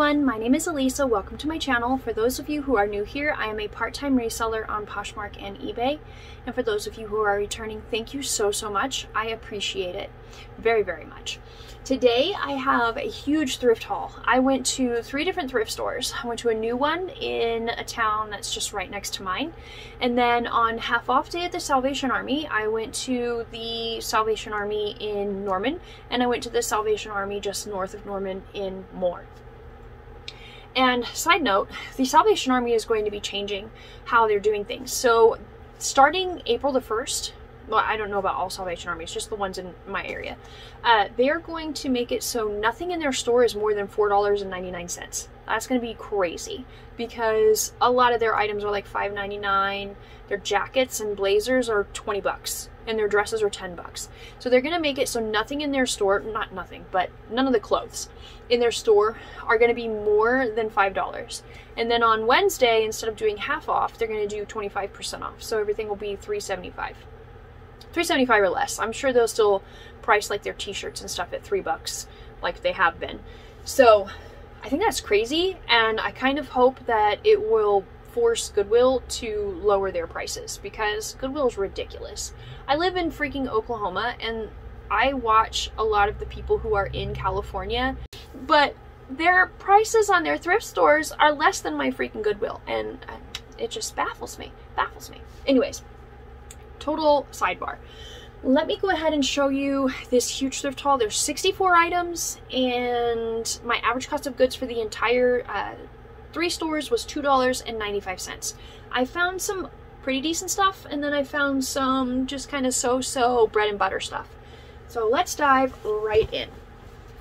everyone, my name is Elisa. Welcome to my channel. For those of you who are new here, I am a part-time reseller on Poshmark and eBay. And for those of you who are returning, thank you so, so much. I appreciate it very, very much. Today I have a huge thrift haul. I went to three different thrift stores. I went to a new one in a town that's just right next to mine. And then on half off day at the Salvation Army, I went to the Salvation Army in Norman and I went to the Salvation Army just north of Norman in Moore. And side note, the Salvation Army is going to be changing how they're doing things. So starting April the 1st, well, I don't know about all Salvation Armies, just the ones in my area. Uh, they are going to make it so nothing in their store is more than $4.99. That's going to be crazy because a lot of their items are like $5.99. Their jackets and blazers are 20 bucks and their dresses are 10 bucks. So they're going to make it so nothing in their store, not nothing, but none of the clothes in their store are going to be more than $5. And then on Wednesday, instead of doing half off, they're going to do 25% off. So everything will be 375 375 or less. I'm sure they'll still price like their t-shirts and stuff at three bucks like they have been. So I think that's crazy and I kind of hope that it will force Goodwill to lower their prices because Goodwill is ridiculous. I live in freaking Oklahoma and I watch a lot of the people who are in California, but their prices on their thrift stores are less than my freaking Goodwill and uh, it just baffles me. Baffles me. Anyways, total sidebar. Let me go ahead and show you this huge thrift haul. There's 64 items and my average cost of goods for the entire uh, three stores was $2.95. I found some pretty decent stuff and then I found some just kind of so-so bread and butter stuff. So let's dive right in.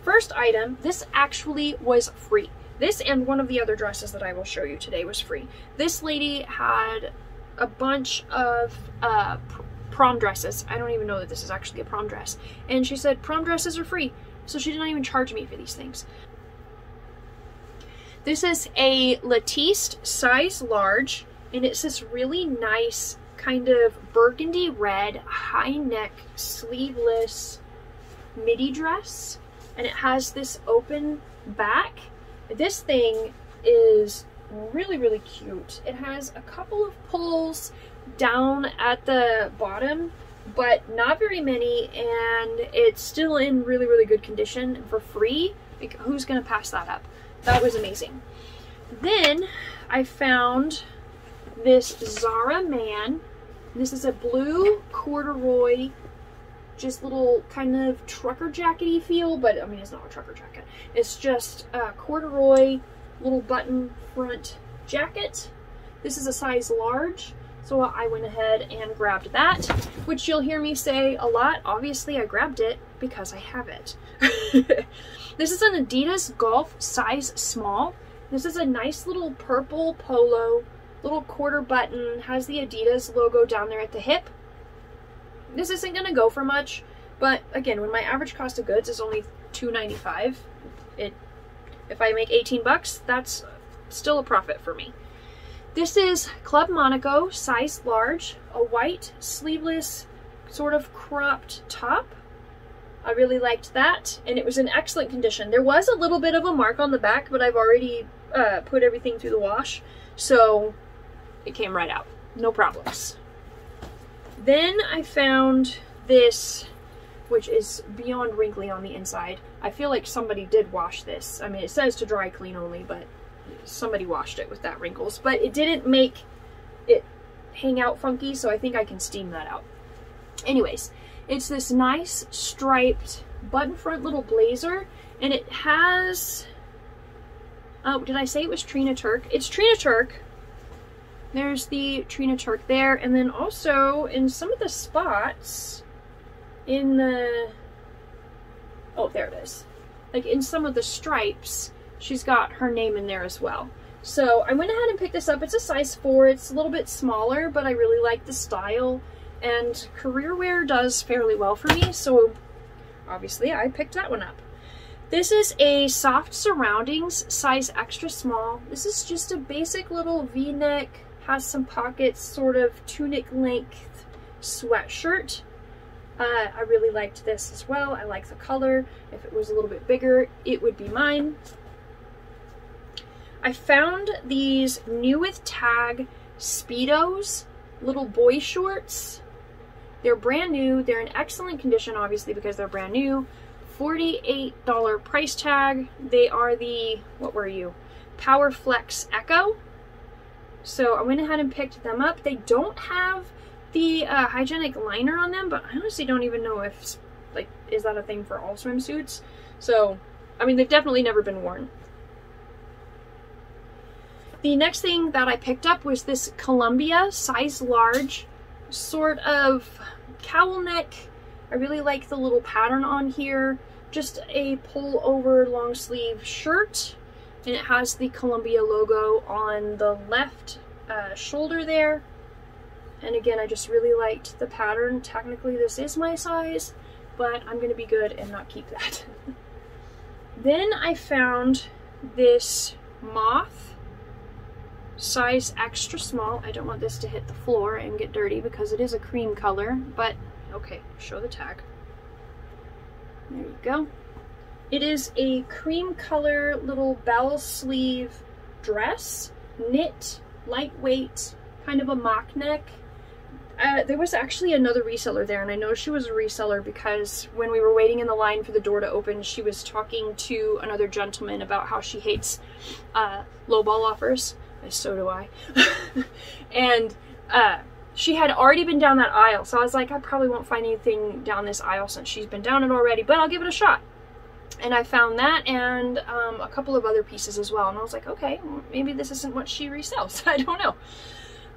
First item, this actually was free. This and one of the other dresses that I will show you today was free. This lady had a bunch of uh, prom dresses. I don't even know that this is actually a prom dress. And she said prom dresses are free. So she did not even charge me for these things. This is a Latiste size large. And it's this really nice kind of burgundy red high neck sleeveless midi dress. And it has this open back. This thing is really, really cute. It has a couple of pulls down at the bottom, but not very many, and it's still in really, really good condition for free. Who's going to pass that up? That was amazing. Then I found this Zara Man. This is a blue corduroy, just little kind of trucker jackety feel, but I mean, it's not a trucker jacket. It's just a corduroy little button front jacket. This is a size large, so I went ahead and grabbed that, which you'll hear me say a lot. Obviously, I grabbed it because I have it. this is an Adidas Golf size small. This is a nice little purple polo, little quarter button, has the Adidas logo down there at the hip. This isn't going to go for much, but again, when my average cost of goods is only $2.95, it if I make 18 bucks, that's still a profit for me. This is Club Monaco, size large, a white sleeveless sort of cropped top. I really liked that, and it was in excellent condition. There was a little bit of a mark on the back, but I've already uh, put everything through the wash, so it came right out. No problems. Then I found this which is beyond wrinkly on the inside. I feel like somebody did wash this. I mean, it says to dry clean only, but somebody washed it with that wrinkles. But it didn't make it hang out funky, so I think I can steam that out. Anyways, it's this nice striped button front little blazer, and it has... Oh, did I say it was Trina Turk? It's Trina Turk. There's the Trina Turk there, and then also in some of the spots, in the, oh, there it is. Like in some of the stripes, she's got her name in there as well. So I went ahead and picked this up. It's a size 4. It's a little bit smaller, but I really like the style. And career wear does fairly well for me, so obviously I picked that one up. This is a soft surroundings, size extra small. This is just a basic little v-neck, has some pockets, sort of tunic length sweatshirt. Uh, I really liked this as well. I like the color. If it was a little bit bigger, it would be mine. I found these new with tag Speedos, little boy shorts. They're brand new. They're in excellent condition, obviously, because they're brand new. $48 price tag. They are the, what were you? PowerFlex Eco. So I went ahead and picked them up. They don't have the uh, hygienic liner on them, but I honestly don't even know if, like, is that a thing for all swimsuits? So, I mean, they've definitely never been worn. The next thing that I picked up was this Columbia size large sort of cowl neck. I really like the little pattern on here. Just a pull over long sleeve shirt and it has the Columbia logo on the left uh, shoulder there. And again, I just really liked the pattern. Technically this is my size, but I'm gonna be good and not keep that. then I found this moth size extra small. I don't want this to hit the floor and get dirty because it is a cream color, but okay, show the tag. There you go. It is a cream color little bell sleeve dress, knit, lightweight, kind of a mock neck. Uh, there was actually another reseller there, and I know she was a reseller because when we were waiting in the line for the door to open, she was talking to another gentleman about how she hates uh, lowball offers so do I. and uh, she had already been down that aisle, so I was like, I probably won't find anything down this aisle since she's been down it already, but I'll give it a shot. And I found that and um, a couple of other pieces as well. And I was like, okay, maybe this isn't what she resells. I don't know.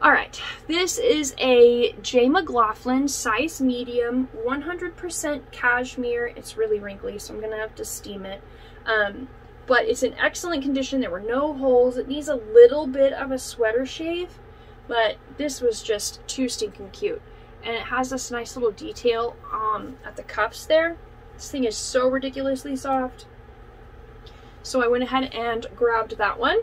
All right, this is a J. McLaughlin size medium, 100% cashmere. It's really wrinkly, so I'm gonna have to steam it. Um, but it's in excellent condition. There were no holes. It needs a little bit of a sweater shave, but this was just too stinking cute. And it has this nice little detail um, at the cuffs there. This thing is so ridiculously soft. So I went ahead and grabbed that one.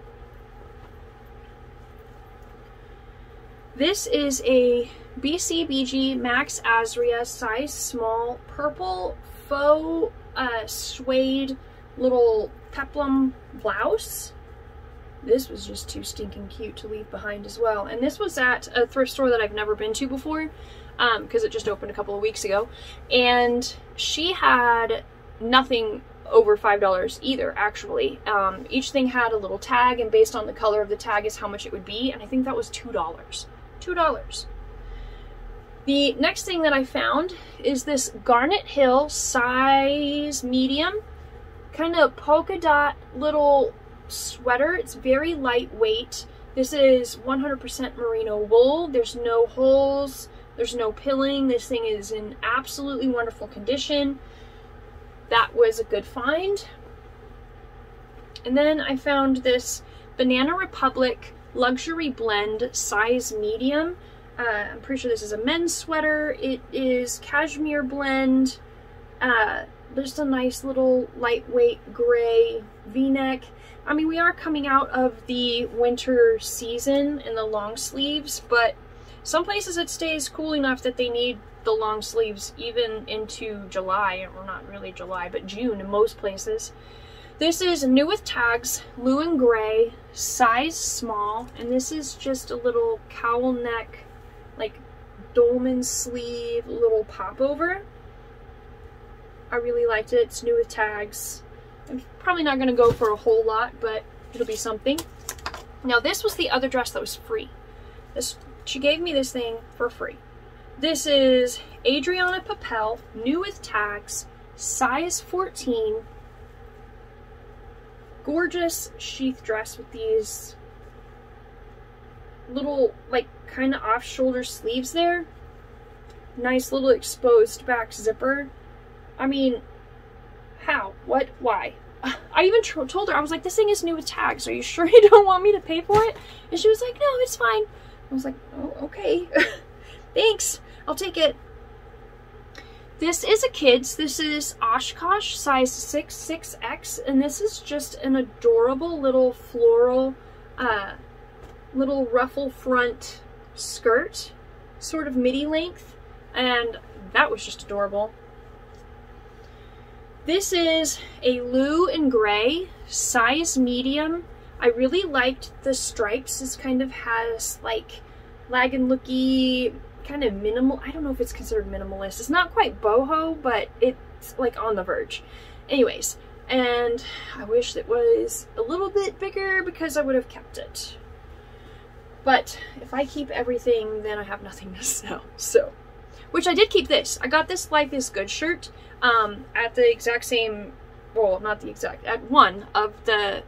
This is a BCBG Max Azria size small purple faux uh, suede little peplum blouse. This was just too stinking cute to leave behind as well. And this was at a thrift store that I've never been to before because um, it just opened a couple of weeks ago. And she had nothing over $5 either, actually. Um, each thing had a little tag, and based on the color of the tag is how much it would be, and I think that was $2. $2. The next thing that I found is this Garnet Hill size medium kind of polka dot little sweater. It's very lightweight. This is 100% merino wool. There's no holes. There's no pilling. This thing is in absolutely wonderful condition. That was a good find. And then I found this Banana Republic Luxury Blend size medium. Uh, I'm pretty sure this is a men's sweater. It is cashmere blend. Uh, just a nice little lightweight gray v-neck. I mean, we are coming out of the winter season in the long sleeves, but some places it stays cool enough that they need the long sleeves even into July, or not really July, but June in most places. This is new with tags, Lou and Grey, size small, and this is just a little cowl neck, like dolman sleeve, little popover. I really liked it. It's new with tags. I'm probably not going to go for a whole lot, but it'll be something. Now this was the other dress that was free. This She gave me this thing for free. This is Adriana Papel, new with tags, size 14. Gorgeous sheath dress with these little, like, kind of off-shoulder sleeves there. Nice little exposed back zipper. I mean, how? What? Why? I even told her, I was like, this thing is new with tags. Are you sure you don't want me to pay for it? And she was like, no, it's fine. I was like, oh, okay. Thanks. I'll take it. This is a kid's. This is Oshkosh size 6, 6X. And this is just an adorable little floral, uh, little ruffle front skirt. Sort of midi length. And that was just adorable. This is a Lou and Gray, size medium. I really liked the stripes. This kind of has like Lagenlooky, kind of minimal. I don't know if it's considered minimalist. It's not quite boho, but it's like on the verge. Anyways, and I wish it was a little bit bigger because I would have kept it. But if I keep everything, then I have nothing to sell. So, which I did keep this. I got this Life is Good shirt um, at the exact same, well, not the exact, at one of the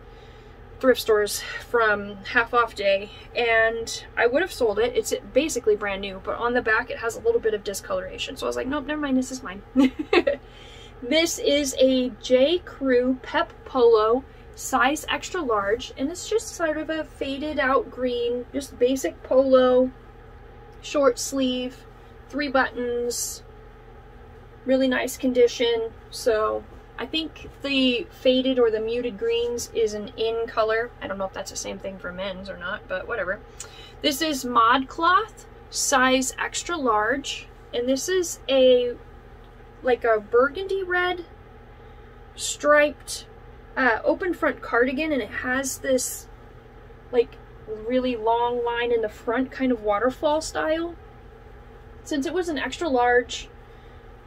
thrift stores from half off day and I would have sold it. It's basically brand new, but on the back it has a little bit of discoloration. So I was like, nope, never mind, this is mine. this is a J. Crew Pep Polo size extra large and it's just sort of a faded out green just basic polo short sleeve three buttons really nice condition. So I think the faded or the muted greens is an in color. I don't know if that's the same thing for men's or not but whatever. This is Mod Cloth, size extra large and this is a like a burgundy red striped uh, open front cardigan and it has this like really long line in the front, kind of waterfall style. Since it was an extra large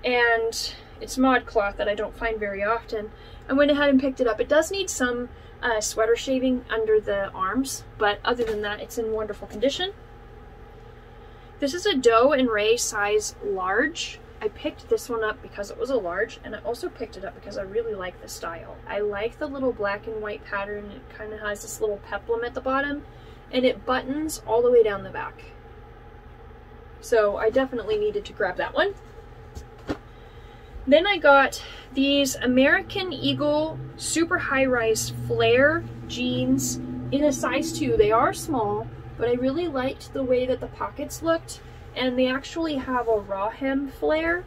and it's ModCloth that I don't find very often, I went ahead and picked it up. It does need some uh, sweater shaving under the arms, but other than that, it's in wonderful condition. This is a Doe and Rae size large. I picked this one up because it was a large, and I also picked it up because I really like the style. I like the little black and white pattern. It kind of has this little peplum at the bottom, and it buttons all the way down the back. So I definitely needed to grab that one. Then I got these American Eagle super high-rise flare jeans in a size 2. They are small, but I really liked the way that the pockets looked and they actually have a raw hem flare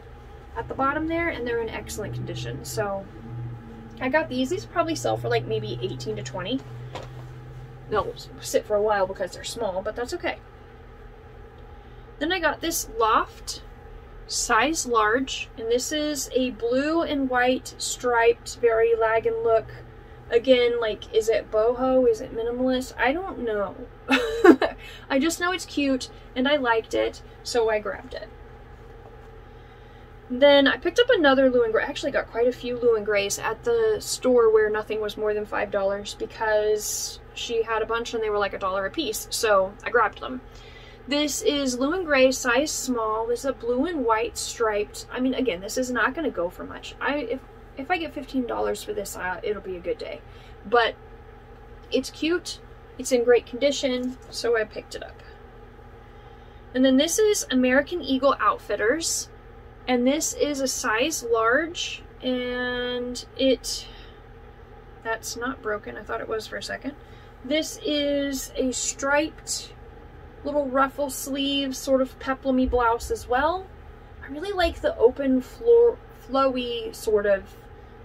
at the bottom there and they're in excellent condition. So I got these. These probably sell for like maybe 18 to 20 they'll sit for a while because they're small but that's okay. Then I got this loft size large and this is a blue and white striped very lagging Lagenlook Again, like, is it boho? Is it minimalist? I don't know. I just know it's cute and I liked it, so I grabbed it. Then I picked up another Lou and Grey. I actually got quite a few Lou and Greys at the store where nothing was more than $5 because she had a bunch and they were like a dollar a piece. So I grabbed them. This is Lou and Grey, size small. This is a blue and white striped. I mean, again, this is not going to go for much. I if if I get $15 for this, uh, it'll be a good day. But it's cute, it's in great condition, so I picked it up. And then this is American Eagle Outfitters, and this is a size large, and it, that's not broken, I thought it was for a second. This is a striped little ruffle sleeve, sort of peplumy blouse as well. I really like the open floor, flowy sort of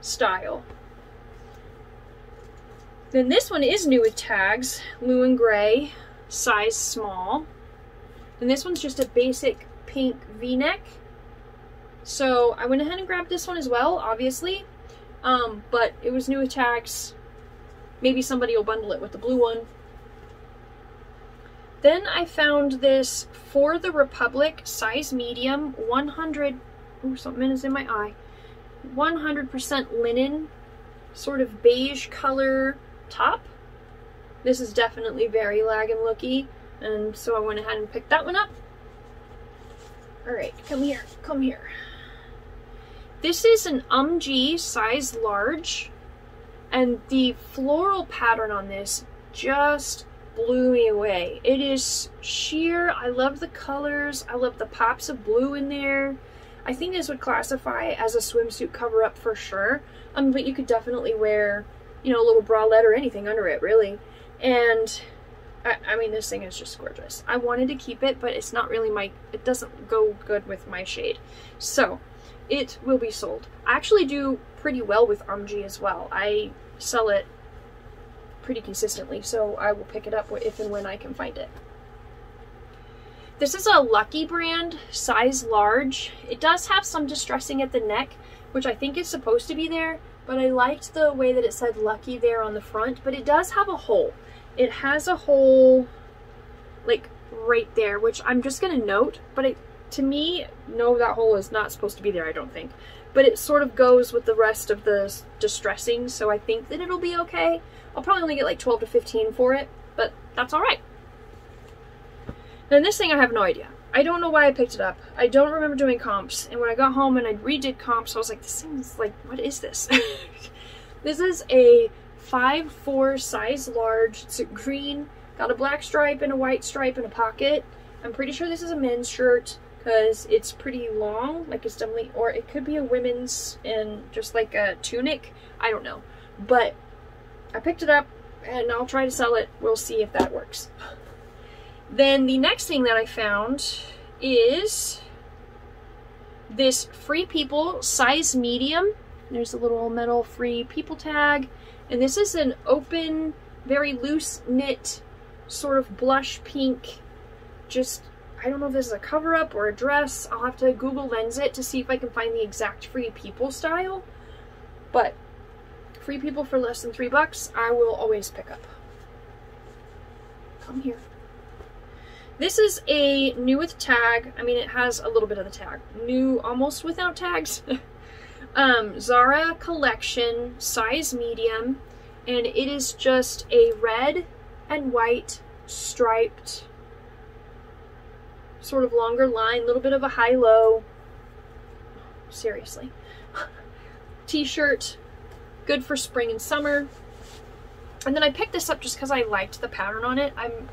style. Then this one is new with tags, Lou and Grey, size small. And this one's just a basic pink v-neck. So I went ahead and grabbed this one as well, obviously. Um, but it was new with tags. Maybe somebody will bundle it with the blue one. Then I found this For the Republic size medium 100. Ooh, something is in my eye. 100% linen, sort of beige color top. This is definitely very Lagenlooky, and looky, and so I went ahead and picked that one up. Alright, come here, come here. This is an UMG size large, and the floral pattern on this just blew me away. It is sheer, I love the colors, I love the pops of blue in there. I think this would classify as a swimsuit cover up for sure. Um, but you could definitely wear, you know, a little bralette or anything under it, really. And I, I, mean, this thing is just gorgeous. I wanted to keep it, but it's not really my, it doesn't go good with my shade. So it will be sold. I actually do pretty well with UMG as well. I sell it pretty consistently, so I will pick it up if and when I can find it. This is a Lucky brand, size large. It does have some distressing at the neck, which I think is supposed to be there, but I liked the way that it said Lucky there on the front, but it does have a hole. It has a hole like right there, which I'm just going to note, but it, to me, no, that hole is not supposed to be there, I don't think. But it sort of goes with the rest of the distressing, so I think that it'll be okay. I'll probably only get like 12 to 15 for it, but that's alright. Then this thing, I have no idea. I don't know why I picked it up. I don't remember doing comps. And when I got home and I redid comps, I was like, this thing's like, what is this? this is a 5'4 size large. It's green. Got a black stripe and a white stripe and a pocket. I'm pretty sure this is a men's shirt because it's pretty long. Like it's definitely, or it could be a women's and just like a tunic. I don't know. But I picked it up and I'll try to sell it. We'll see if that works. Then the next thing that I found is this Free People size medium. There's a little metal Free People tag. And this is an open, very loose knit, sort of blush pink, just, I don't know if this is a cover-up or a dress. I'll have to Google Lens it to see if I can find the exact Free People style. But Free People for less than three bucks, I will always pick up. Come here. This is a new with tag. I mean, it has a little bit of the tag. New almost without tags. um, Zara collection, size medium. And it is just a red and white striped sort of longer line, little bit of a high-low. Seriously. T-shirt, good for spring and summer. And then I picked this up just because I liked the pattern on it. I'm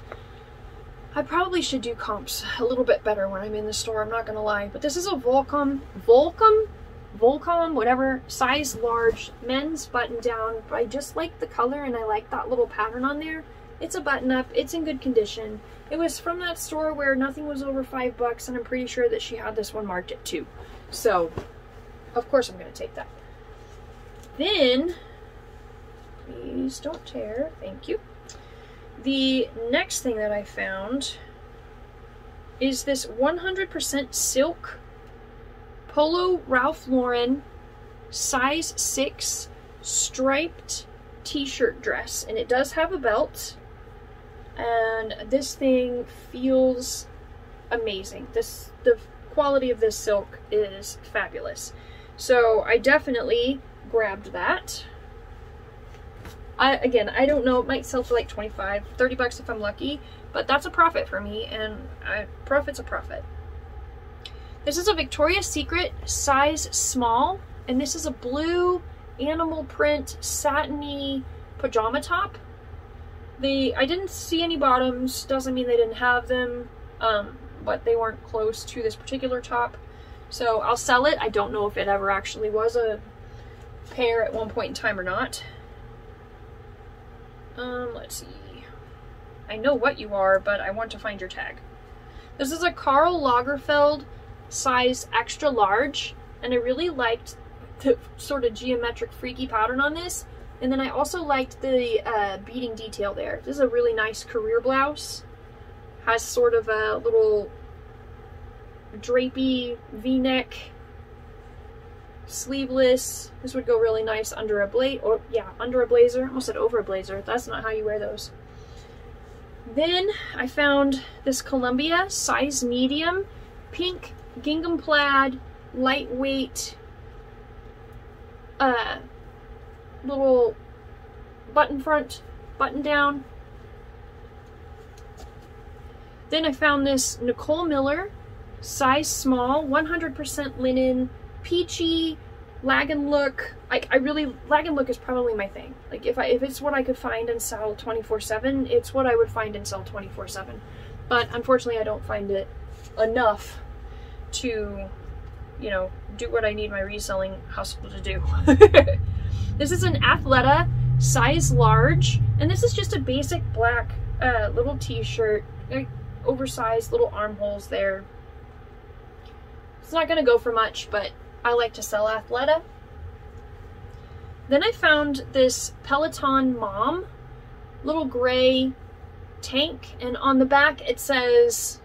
I probably should do comps a little bit better when I'm in the store, I'm not gonna lie. But this is a Volcom, Volcom? Volcom, whatever, size large, men's button down. But I just like the color and I like that little pattern on there. It's a button up, it's in good condition. It was from that store where nothing was over five bucks and I'm pretty sure that she had this one marked at two. So, of course I'm gonna take that. Then, please don't tear, thank you. The next thing that I found is this 100% silk Polo Ralph Lauren size 6 striped t-shirt dress and it does have a belt and this thing feels amazing. This the quality of this silk is fabulous. So I definitely grabbed that. I, again, I don't know, it might sell for like 25, 30 bucks if I'm lucky, but that's a profit for me, and I, profit's a profit. This is a Victoria's Secret size small, and this is a blue animal print satiny pajama top. The I didn't see any bottoms, doesn't mean they didn't have them, um, but they weren't close to this particular top. So I'll sell it. I don't know if it ever actually was a pair at one point in time or not. Um, let's see. I know what you are, but I want to find your tag. This is a Karl Lagerfeld size extra large, and I really liked the sort of geometric freaky pattern on this. And then I also liked the uh, beading detail there. This is a really nice career blouse. Has sort of a little drapey v-neck sleeveless. This would go really nice under a blazer, or yeah, under a blazer. I almost said over a blazer. That's not how you wear those. Then I found this Columbia size medium, pink gingham plaid, lightweight, uh, little button front, button down. Then I found this Nicole Miller, size small, 100% linen, peachy, Lagenlook. Like I really lag and Lagenlook is probably my thing. Like if I if it's what I could find and sell 24/7, it's what I would find and sell 24/7. But unfortunately, I don't find it enough to, you know, do what I need my reselling hustle to do. this is an Athleta size large, and this is just a basic black uh, little t-shirt, like oversized little armholes there. It's not gonna go for much, but I like to sell Athleta. Then I found this Peloton Mom little gray tank and on the back it says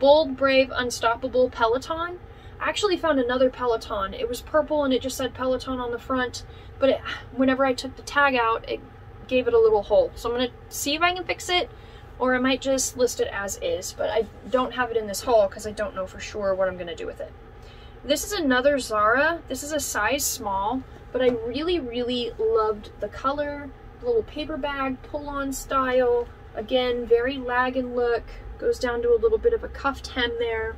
bold brave unstoppable peloton I actually found another Peloton. It was purple and it just said Peloton on the front, but it, whenever I took the tag out, it gave it a little hole. So I'm going to see if I can fix it or I might just list it as is, but I don't have it in this haul because I don't know for sure what I'm going to do with it. This is another Zara. This is a size small, but I really, really loved the color, little paper bag, pull-on style. Again, very Lagenlook, goes down to a little bit of a cuffed hem there.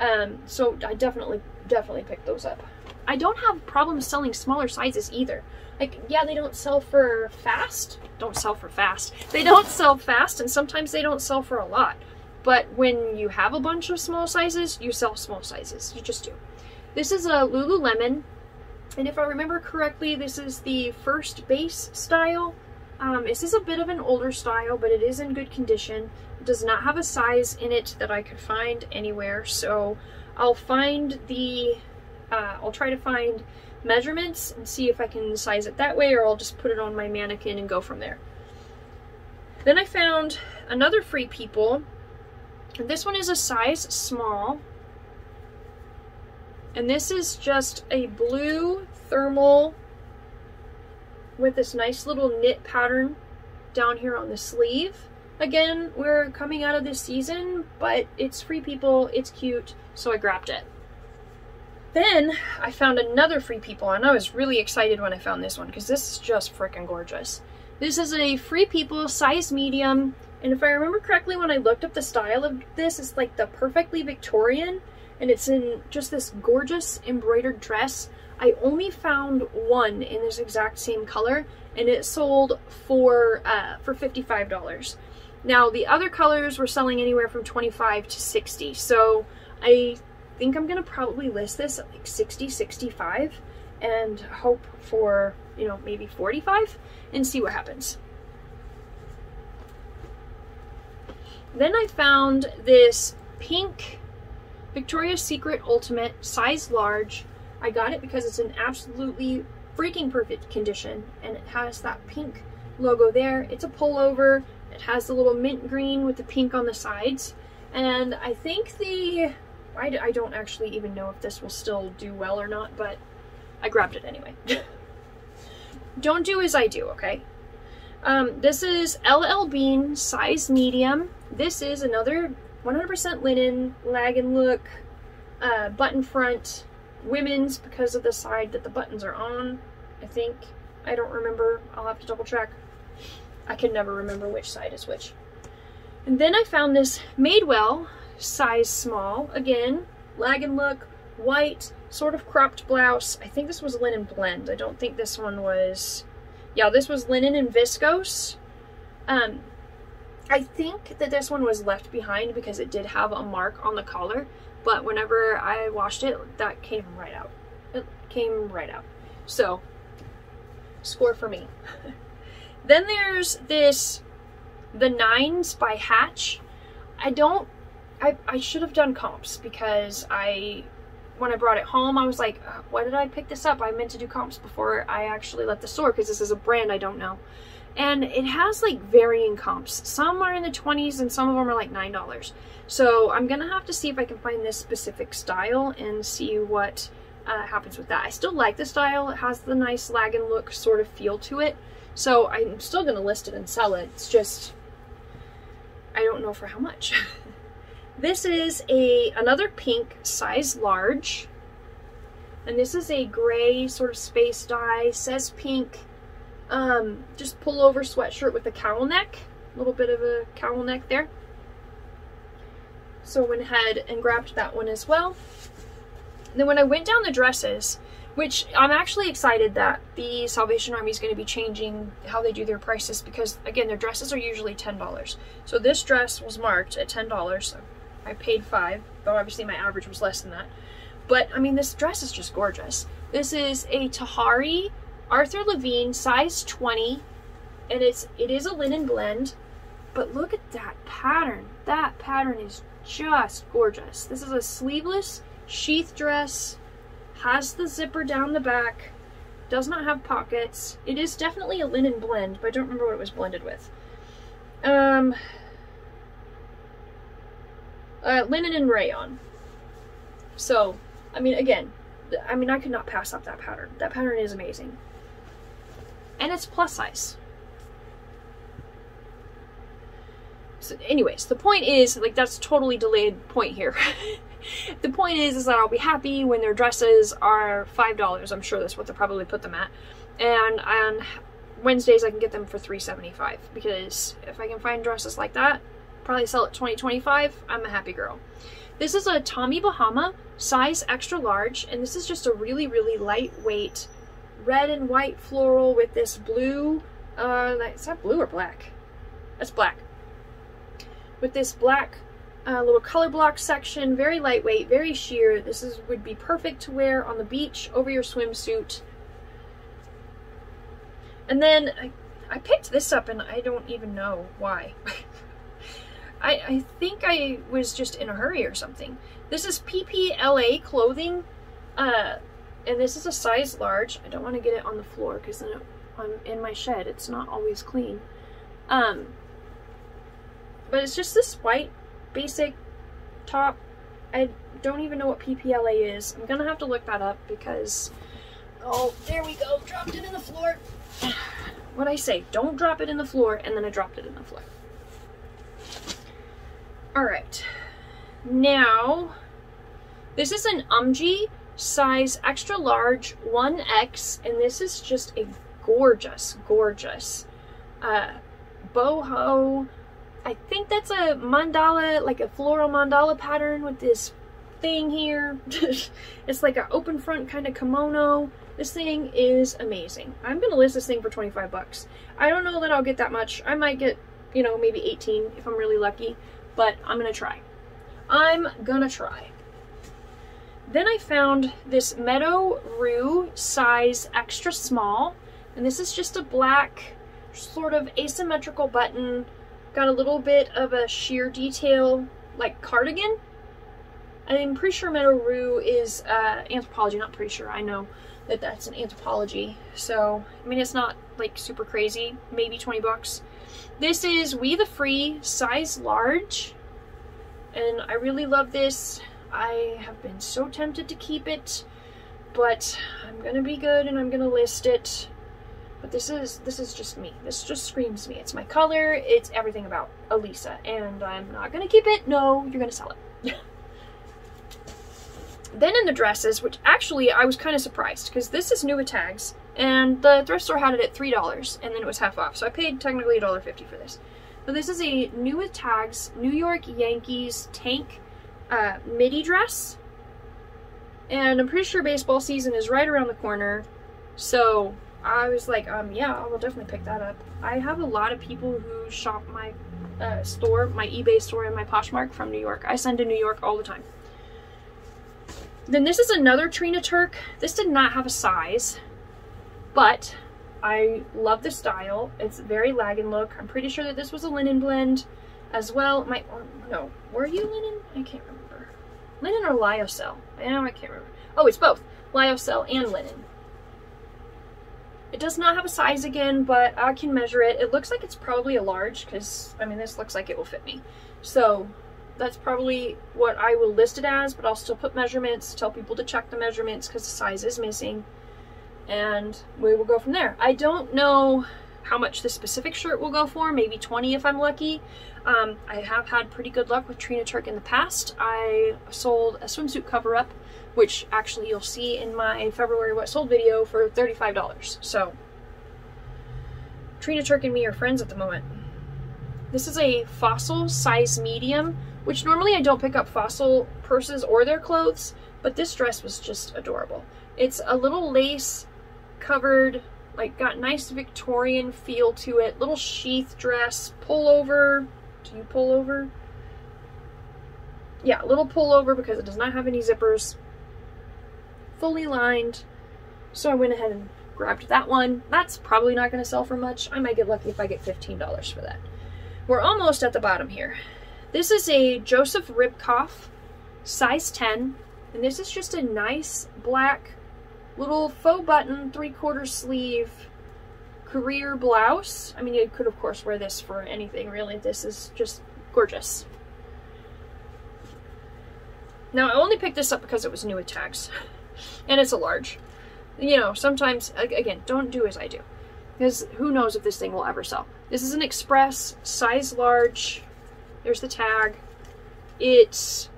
Um, so I definitely, definitely picked those up. I don't have problems selling smaller sizes either. Like, yeah, they don't sell for fast. Don't sell for fast. They don't sell fast, and sometimes they don't sell for a lot. But when you have a bunch of small sizes, you sell small sizes. You just do. This is a Lululemon, and if I remember correctly, this is the first base style. Um, this is a bit of an older style, but it is in good condition. It does not have a size in it that I could find anywhere, so I'll find the, uh, I'll try to find measurements and see if I can size it that way or I'll just put it on my mannequin and go from there. Then I found another Free People. This one is a size small. And this is just a blue thermal with this nice little knit pattern down here on the sleeve. Again, we're coming out of this season, but it's Free People, it's cute, so I grabbed it. Then I found another Free People, and I was really excited when I found this one because this is just freaking gorgeous. This is a Free People size medium, and if I remember correctly when I looked up the style of this, it's like the perfectly Victorian, and it's in just this gorgeous embroidered dress. I only found one in this exact same color, and it sold for uh, for $55. Now, the other colors were selling anywhere from 25 to 60 so I think I'm going to probably list this at like 60, 65 and hope for, you know, maybe 45 and see what happens. Then I found this pink Victoria's Secret Ultimate size large. I got it because it's in absolutely freaking perfect condition and it has that pink logo there. It's a pullover. It has the little mint green with the pink on the sides. And I think the I, I don't actually even know if this will still do well or not, but I grabbed it anyway. don't do as I do, okay? Um, this is LL Bean, size medium. This is another 100% linen, Lagenlook, uh, button front, women's because of the side that the buttons are on, I think. I don't remember. I'll have to double check. I can never remember which side is which. And then I found this Madewell size small. Again, Lagenlook, white, sort of cropped blouse. I think this was linen blend. I don't think this one was... Yeah, this was linen and viscose. Um, I think that this one was left behind because it did have a mark on the collar, but whenever I washed it, that came right out. It came right out. So, score for me. then there's this, the Nines by Hatch. I don't I, I should have done comps because I, when I brought it home, I was like, why did I pick this up? I meant to do comps before I actually let the store because this is a brand I don't know. And it has like varying comps. Some are in the 20s and some of them are like $9. So I'm to have to see if I can find this specific style and see what uh, happens with that. I still like the style. It has the nice Lagenlook sort of feel to it. So I'm still to list it and sell it. It's just, I don't know for how much. This is a another pink, size large. And this is a gray sort of space dye, says pink, um, just pullover sweatshirt with a cowl neck. A little bit of a cowl neck there. So I went ahead and grabbed that one as well. And then when I went down the dresses, which I'm actually excited that the Salvation Army is going to be changing how they do their prices because, again, their dresses are usually $10. So this dress was marked at $10. So I paid five, though obviously my average was less than that. But I mean, this dress is just gorgeous. This is a Tahari Arthur Levine size 20, and it's it is a linen blend. But look at that pattern. That pattern is just gorgeous. This is a sleeveless sheath dress, has the zipper down the back, does not have pockets. It is definitely a linen blend, but I don't remember what it was blended with. Um, uh, linen and rayon. So, I mean, again, I mean, I could not pass up that pattern. That pattern is amazing. And it's plus size. So anyways, the point is, like, that's totally delayed point here. the point is, is that I'll be happy when their dresses are $5. I'm sure that's what they'll probably put them at. And on Wednesdays, I can get them for $3.75 because if I can find dresses like that, probably sell it 20 25 I'm a happy girl. This is a Tommy Bahama size extra large, and this is just a really, really lightweight red and white floral with this blue, uh, is that blue or black? That's black with this black uh, little color block section, very lightweight, very sheer. This is would be perfect to wear on the beach over your swimsuit. And then I, I picked this up and I don't even know why. I, I think I was just in a hurry or something. This is PPLA clothing, uh, and this is a size large. I don't want to get it on the floor because then I'm in my shed. It's not always clean. Um, but it's just this white basic top. I don't even know what PPLA is. I'm gonna have to look that up because, oh, there we go, dropped it in the floor. what I say, don't drop it in the floor, and then I dropped it in the floor. All right, now, this is an UMG size extra large 1X, and this is just a gorgeous, gorgeous uh, boho I think that's a mandala, like a floral mandala pattern with this thing here. it's like an open front kind of kimono. This thing is amazing. I'm gonna list this thing for 25 bucks. I don't know that I'll get that much. I might get, you know, maybe 18 if I'm really lucky, but I'm gonna try. I'm gonna try. Then I found this Meadow Rue size extra small, and this is just a black sort of asymmetrical button Got a little bit of a sheer detail, like cardigan. I'm pretty sure Meadow Rue is uh, Anthropologie, not pretty sure, I know that that's an Anthropologie. So, I mean, it's not like super crazy, maybe 20 bucks. This is We the Free, size large. And I really love this. I have been so tempted to keep it, but I'm gonna be good and I'm gonna list it. But this is this is just me. This just screams me. It's my color. It's everything about Elisa. And I'm not to keep it. No, you're to sell it. then in the dresses, which actually I was kind of surprised because this is new with tags. And the thrift store had it at $3 and then it was half off. So I paid technically $1.50 for this. But this is a new with tags New York Yankees tank uh, midi dress. And I'm pretty sure baseball season is right around the corner. So I was like, um, yeah, I will definitely pick that up. I have a lot of people who shop my uh, store, my eBay store and my Poshmark from New York. I send to New York all the time. Then this is another Trina Turk. This did not have a size, but I love the style. It's very Lagenlook. I'm pretty sure that this was a linen blend as well. My, oh, no, were you linen? I can't remember. Linen or lyocell? I know I can't remember. Oh, it's both. Lyocell and linen. It does not have a size again, but I can measure it. It looks like it's probably a large because, I mean, this looks like it will fit me. So that's probably what I will list it as, but I'll still put measurements, tell people to check the measurements because the size is missing. And we will go from there. I don't know how much the specific shirt will go for, maybe 20 if I'm lucky. Um, I have had pretty good luck with Trina Turk in the past. I sold a swimsuit cover-up which actually you'll see in my February What Sold video for $35. So, Trina Turk and me are friends at the moment. This is a fossil size medium, which normally I don't pick up fossil purses or their clothes, but this dress was just adorable. It's a little lace covered, like got nice Victorian feel to it, little sheath dress, pullover. Do you pull over? Yeah, little pullover because it does not have any zippers fully lined. So I went ahead and grabbed that one. That's probably not going to sell for much. I might get lucky if I get $15 for that. We're almost at the bottom here. This is a Joseph Ribkoff, size 10. And this is just a nice black little faux button, three-quarter sleeve career blouse. I mean, you could, of course, wear this for anything, really. This is just gorgeous. Now, I only picked this up because it was new with tags. And it's a large. You know, sometimes, again, don't do as I do. Because who knows if this thing will ever sell. This is an express, size large. There's the tag. It's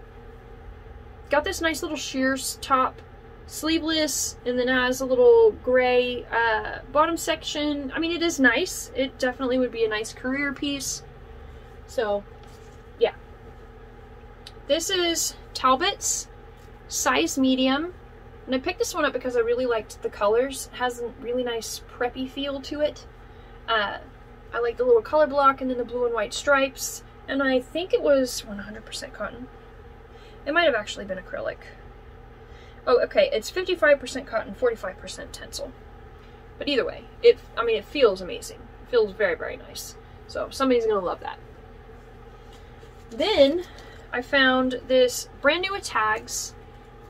got this nice little sheers top, sleeveless, and then has a little gray uh, bottom section. I mean, it is nice. It definitely would be a nice career piece. So, yeah. This is Talbots size medium. And I picked this one up because I really liked the colors. It has a really nice preppy feel to it. Uh, I like the little color block and then the blue and white stripes. And I think it was 100% cotton. It might have actually been acrylic. Oh, okay, it's 55% cotton, 45% tencel. But either way, it I mean, it feels amazing. It feels very, very nice. So somebody's to love that. Then I found this brand new tags,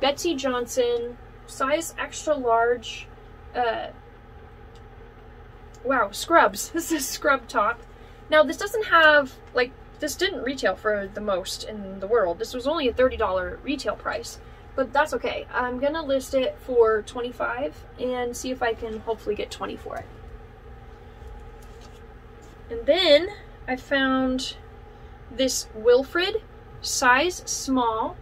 Betsey Johnson size extra large, uh, wow, scrubs. This is scrub top. Now, this doesn't have, like, this didn't retail for the most in the world. This was only a $30 retail price, but that's okay. I'm gonna list it for 25 and see if I can hopefully get 20 for it. And then I found this Wilfred size small,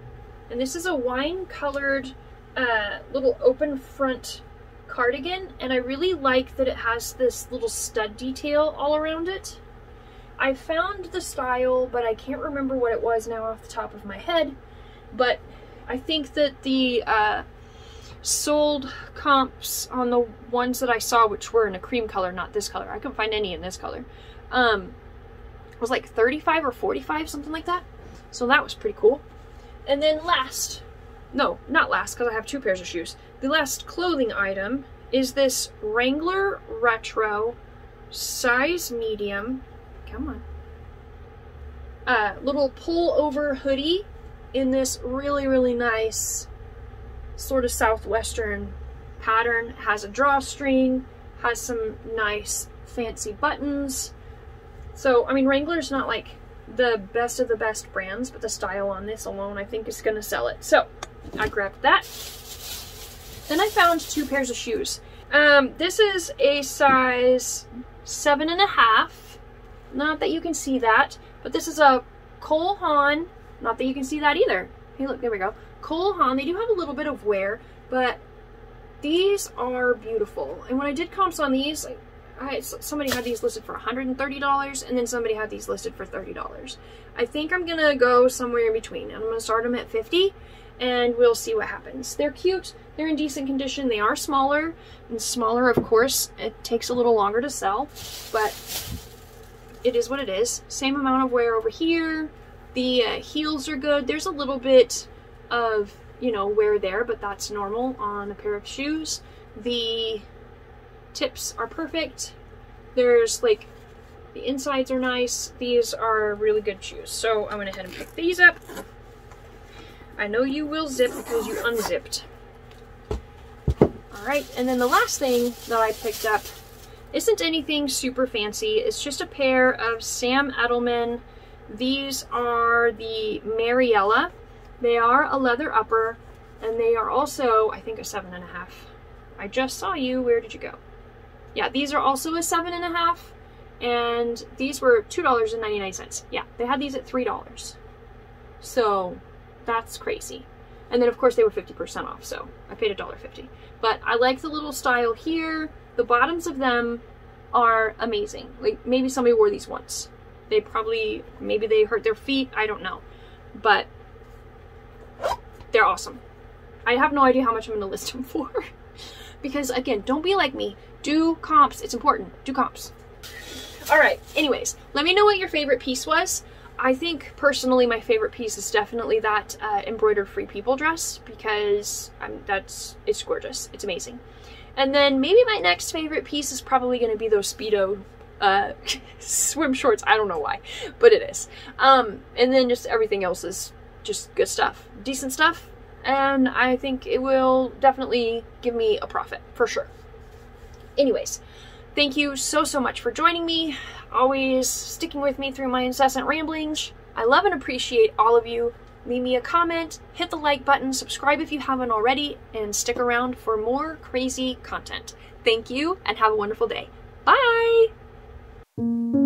and this is a wine colored uh, little open front cardigan and I really like that it has this little stud detail all around it. I found the style but I can't remember what it was now off the top of my head but I think that the uh, sold comps on the ones that I saw which were in a cream color not this color I couldn't find any in this color um, was like 35 or 45 something like that so that was pretty cool and then last no, not last, because I have two pairs of shoes. The last clothing item is this Wrangler Retro size medium. Come on. Uh, little pull over hoodie in this really, really nice sort of southwestern pattern. Has a drawstring, has some nice fancy buttons. So, I mean, Wrangler's not like the best of the best brands, but the style on this alone I think is going to sell it. So, I grabbed that. Then I found two pairs of shoes. Um, this is a size seven and a half. Not that you can see that, but this is a Cole Haan. Not that you can see that either. Hey, look, there we go. Cole Haan, they do have a little bit of wear, but these are beautiful. And when I did comps on these, I, somebody had these listed for $130 and then somebody had these listed for $30. I think I'm gonna go somewhere in between. I'm gonna start them at 50 and we'll see what happens. They're cute, they're in decent condition, they are smaller, and smaller of course, it takes a little longer to sell, but it is what it is. Same amount of wear over here, the uh, heels are good, there's a little bit of, you know, wear there, but that's normal on a pair of shoes. The tips are perfect, there's like, the insides are nice, these are really good shoes. So I went ahead and picked these up. I know you will zip because you unzipped. Alright, and then the last thing that I picked up isn't anything super fancy. It's just a pair of Sam Edelman. These are the Mariella. They are a leather upper, and they are also, I think, a seven and a half. I just saw you. Where did you go? Yeah, these are also a seven and a half, and these were $2.99. Yeah, they had these at $3. So that's crazy. And then of course they were 50% off, so I paid $1.50. But I like the little style here. The bottoms of them are amazing. Like maybe somebody wore these once. They probably, maybe they hurt their feet, I don't know. But they're awesome. I have no idea how much I'm gonna list them for. because again, don't be like me. Do comps, it's important. Do comps. All right, anyways, let me know what your favorite piece was. I think personally my favorite piece is definitely that uh, embroidered Free People dress because um, that's it's gorgeous. It's amazing. And then maybe my next favorite piece is probably going to be those Speedo uh, swim shorts. I don't know why, but it is. Um, and then just everything else is just good stuff. Decent stuff. And I think it will definitely give me a profit for sure. Anyways, thank you so, so much for joining me always sticking with me through my incessant ramblings. I love and appreciate all of you leave me a comment, hit the like button, subscribe if you haven't already, and stick around for more crazy content. Thank you and have a wonderful day. Bye! thank you